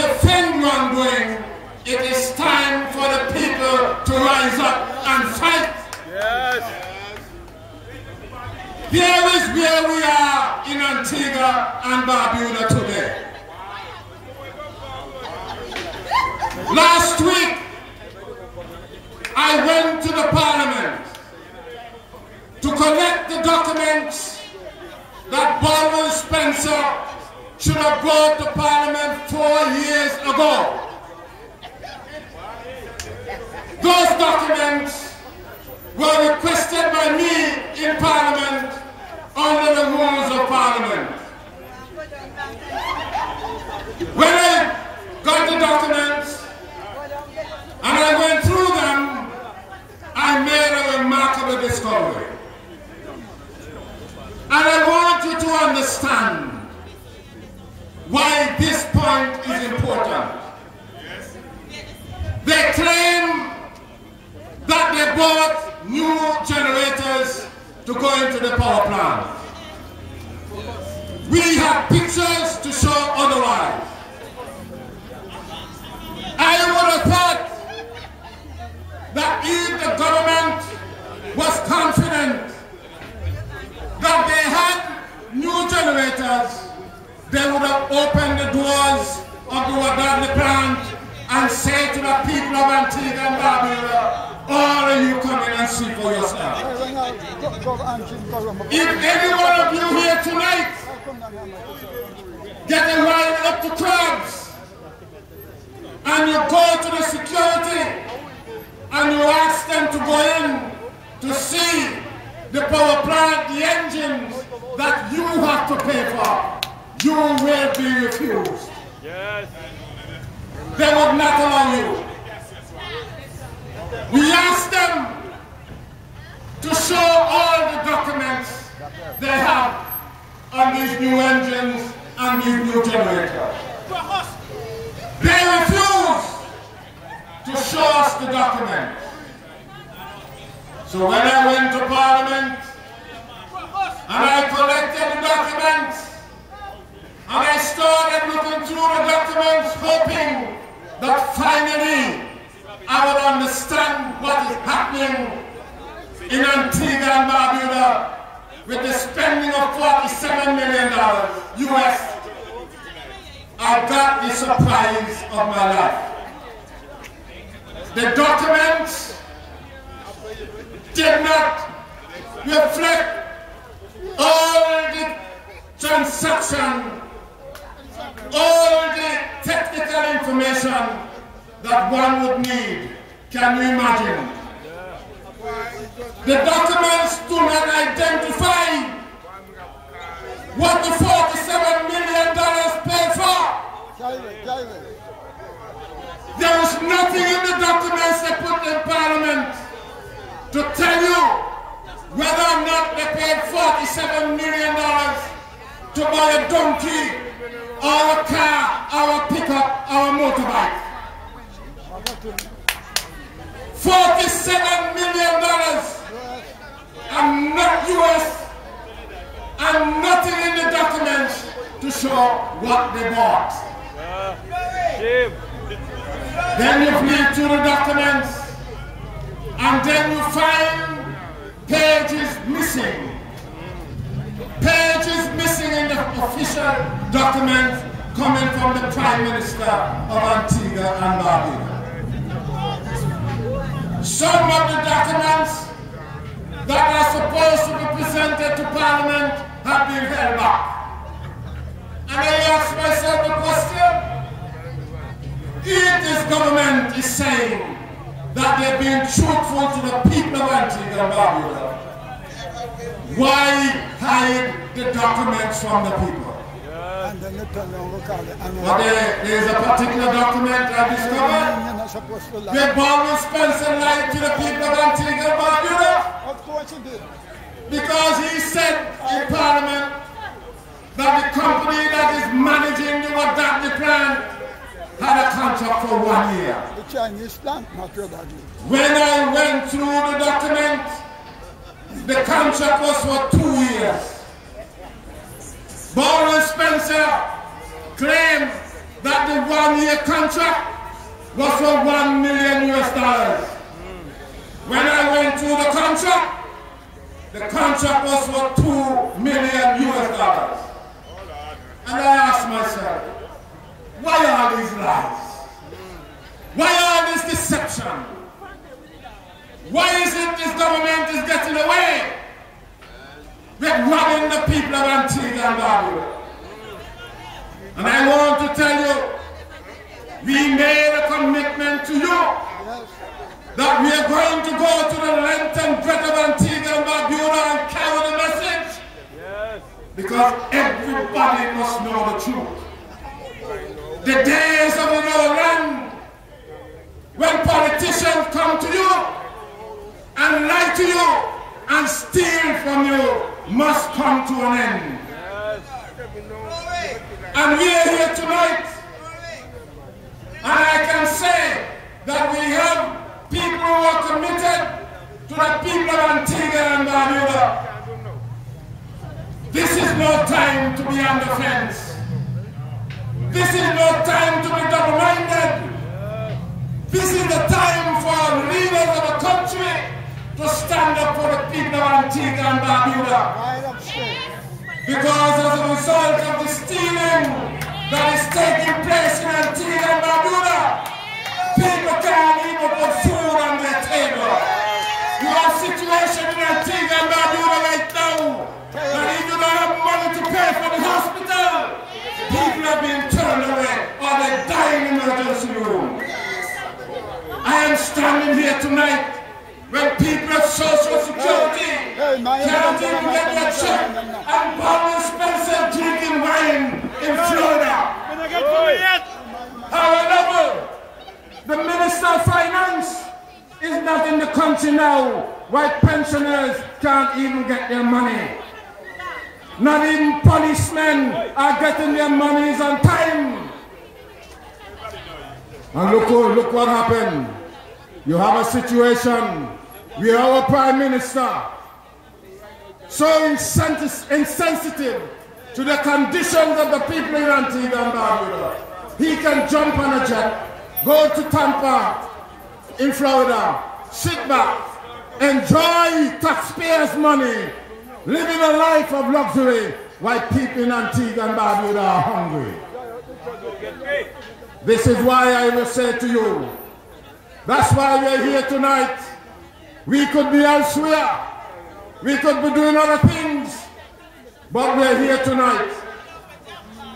defend wrongdoing, it is time for the people to rise up and fight. Yes. Here is where we are in Antigua and Barbuda today. Last week, I went to the parliament to collect the documents that Baldwin Spencer should have brought to parliament four years ago. Those documents were requested by me in parliament under the rules of parliament. When I got the documents and I went through them, I made a remarkable discovery. And I want you to understand point is important. They claim that they bought new generators to go into the power plant. We have pictures to show otherwise. I would have thought that if the government was confident that they had new generators, they would have opened the doors of the Wadadli plant and said to the people of Antigua and Barbuda, all of you come in and see for yourself. If any one of you here tonight get a ride up to clubs and you go to the security and you ask them to go in to see the power plant, the engines that you have to pay for, you will be refused. Yes. They would not allow you. We asked them to show all the documents they have on these new engines and these new generators. They refused to show us the documents. So when I went to Parliament and I collected the documents and I started looking through the documents hoping that finally I would understand what is happening in Antigua and Barbuda with the spending of $47 million US. I got the surprise of my life. The documents did not reflect all the transaction, all the technical information that one would need. Can you imagine? The documents do not identify what the $47 million paid for. There is nothing in the documents they put in Parliament to tell you whether or not they paid $47 million to buy a donkey a car our pickup our motorbike. $47 million and not US and nothing in the documents to show what they bought. Then you flip through the documents and then you find pages missing. Pages in the official documents coming from the Prime Minister of Antigua and Barbuda. Some of the documents that are supposed to be presented to Parliament have been held back. And I ask myself the question, if this government is saying that they're being truthful to the people of Antigua and Barbuda, why hide the documents from the people? But there, there's a particular document I discovered where Baldwin Spencer lied to the people of Antigua and Barbuda Of course he did. because he said in Parliament that the company that is managing the Wadadli plant had a contract for one year. The Chinese plant, not. When I went through the document, the contract was for two years. Baldwin Spencer claimed that the one-year contract was for one million US dollars. When I went through the contract, the contract was for two million US dollars. And I asked myself, why all these lies? Why all this deception? Why is it this government is getting away with robbing the people of Antigua and Barbuda? And I want to tell you, we made a commitment to you that we are going to go to the length and breadth of Antigua and Barbuda and carry the message. Because everybody must know the truth. The days of the land when politicians come to you and lie to you and steal from you must come to an end. And we are here tonight. And I can say that we have people who are committed to the people of Antigua and Barbuda. This is no time to be on the fence. This is no time to be double-minded. This is the time for leaders of the country to stand up for the people of Antigua and Barbuda. Because as a result of the stealing that is taking place in Antigua and Barbuda, people can't even put food on their table. You have a situation in Antigua and Barbuda right now that if you don't have money to pay for the hospital, people are being turned away or they're dying in emergency room. I am standing here tonight when people of social security Hey, man, can't even get know their check I'm saying, man. and Paul and Spencer drinking wine in Florida. However, the Minister of Finance is not in the country now. White pensioners can't even get their money. Not even policemen are getting their monies on time. And look, look what happened. You have a situation where our Prime Minister, so insensi- insensitive to the conditions of the people in Antigua and Barbuda, he can jump on a jet, go to Tampa in Florida, sit back, enjoy taxpayers' money, living a life of luxury while people in Antigua and Barbuda are hungry. This is why I will say to you, that's why we're here tonight. We could be elsewhere. We could be doing other things. But we're here tonight.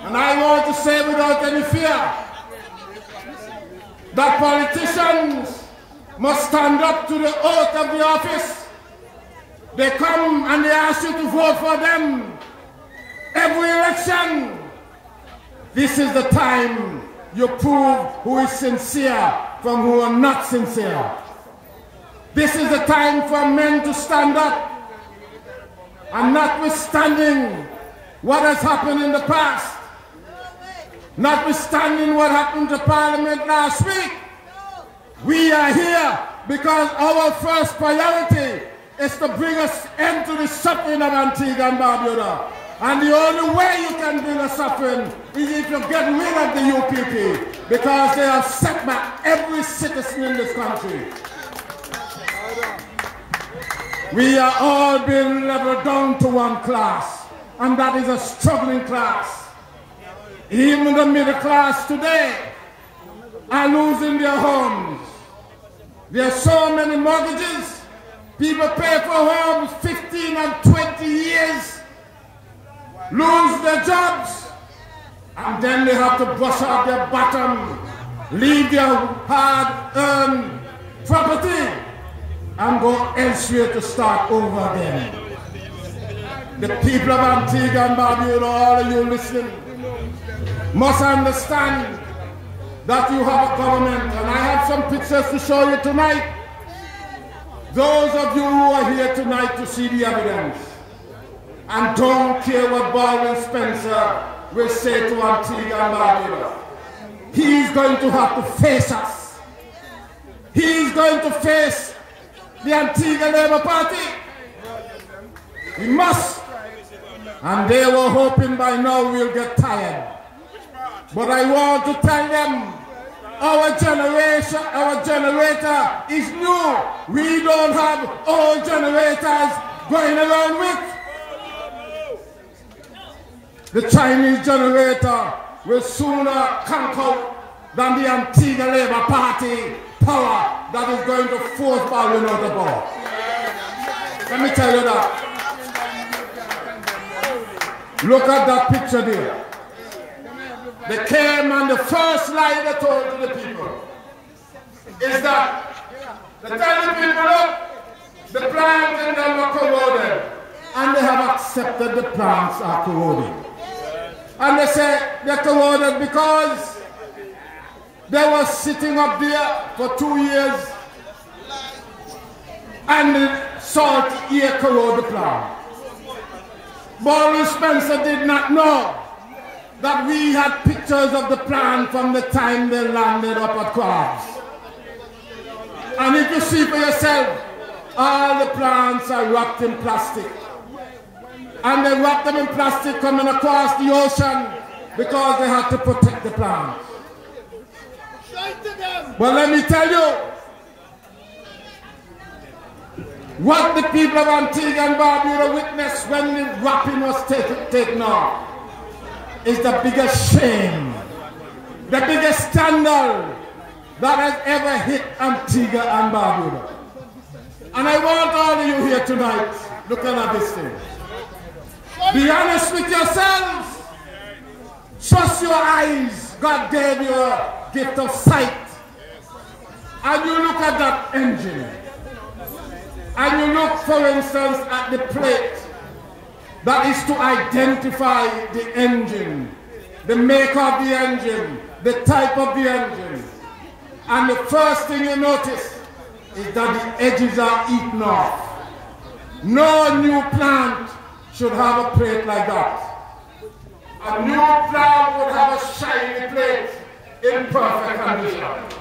And I want to say without any fear that politicians must stand up to the oath of the office. They come and they ask you to vote for them every election. This is the time you prove who is sincere from who are not sincere. This is the time for men to stand up and notwithstanding what has happened in the past, notwithstanding what happened to Parliament last week, we are here because our first priority is to bring us end to the suffering of Antigua and Barbuda. And the only way you can bring a suffering is if you get rid of the UPP because they have set back every citizen in this country. We are all being leveled down to one class, and that is a struggling class. Even the middle class today are losing their homes. There are so many mortgages. People pay for homes 15 and 20 years, lose their jobs, and then they have to brush out their bottom, leave their hard-earned property, and go elsewhere to start over again. The people of Antigua and Barbuda, all of you listening, must understand that you have a government, and I have some pictures to show you tonight. Those of you who are here tonight to see the evidence, and don't care what Baldwin Spencer will say to Antigua and Barbuda, he's going to have to face us. He's going to face the Antigua Labour Party. We must. And they were hoping by now we'll get tired. But I want to tell them our generation, our generator is new. We don't have old generators going around with. The Chinese generator will sooner conquer than the Antigua Labour Party that is going to force Baldwin out of power. Let me tell you that. Look at that picture there. They came and the first lie they told to the people is that they tell the people, look, the plants in them are corroded. And they have accepted the plants are corroding. And they say they're corroded because they were sitting up there for two years and the salt here the plant. Baldwin Spencer did not know that we had pictures of the plant from the time they landed up at Crabbs. And if you see for yourself, all the plants are wrapped in plastic. And they wrap them in plastic coming across the ocean because they had to protect the plants. But let me tell you, what the people of Antigua and Barbuda witnessed when the wrapping was taken, taken off is the biggest shame, the biggest scandal that has ever hit Antigua and Barbuda. And I want all of you here tonight looking at this thing. Be honest with yourselves. Trust your eyes. God gave you a gift of sight. And you look at that engine. And you look, for instance, at the plate that is to identify the engine, the make of the engine, the type of the engine. And the first thing you notice is that the edges are eaten off. No new plant should have a plate like that. A new plant would have a shiny plate in perfect condition.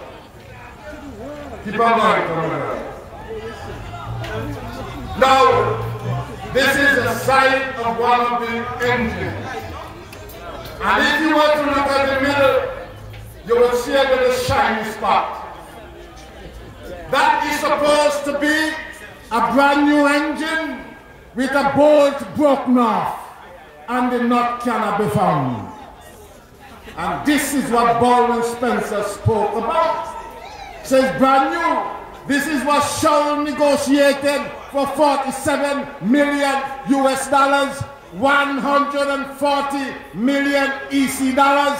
Now, this is the side of one of the engines. And if you were to look at the middle, you will see a little shiny spot. That is supposed to be a brand new engine with a bolt broken off and the nut cannot be found. And this is what Baldwin Spencer spoke about. Says brand new. This is what Shaw negotiated for 47 million US dollars, 140 million EC dollars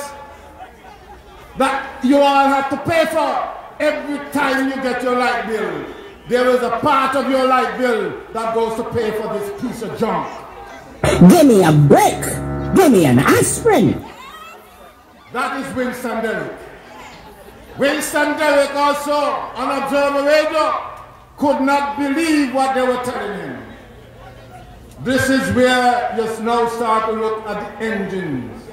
that you all have to pay for every time you get your light bill. There is a part of your light bill that goes to pay for this piece of junk. Give me a break. Give me an aspirin. That is Winston Derrick. Winston Derrick also on Observer Radio could not believe what they were telling him. This is where you now start to look at the engines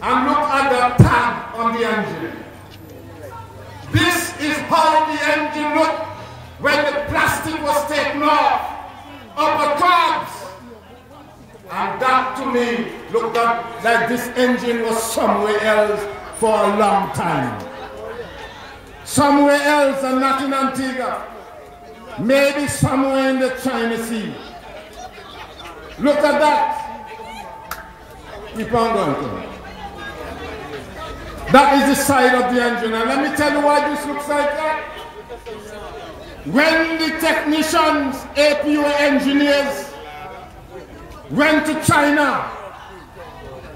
and look at the tag on the engine. This is how the engine looked when the plastic was taken off of the Crabbs. And that to me looked like this engine was somewhere else for a long time. Somewhere else and not in Antigua. Maybe somewhere in the China Sea. Look at that. Keep on going. That is the side of the engine. And let me tell you why this looks like that. When the technicians, APU engineers, went to China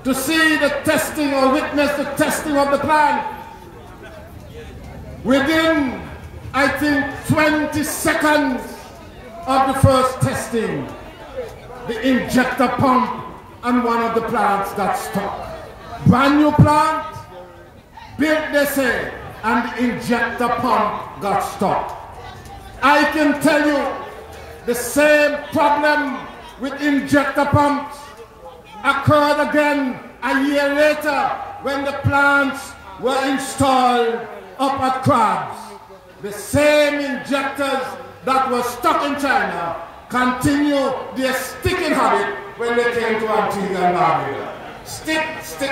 to see the testing or witness the testing of the plant, within, I think, 20 seconds of the first testing, the injector pump and one of the plants got stuck. Brand new plant, built they say, and the injector pump got stuck. I can tell you the same problem with injector pumps occurred again a year later when the plants were installed up at Crabbs. The same injectors that were stuck in China continue their sticking habit when they came to Antigua and Barbuda. Stick, stick,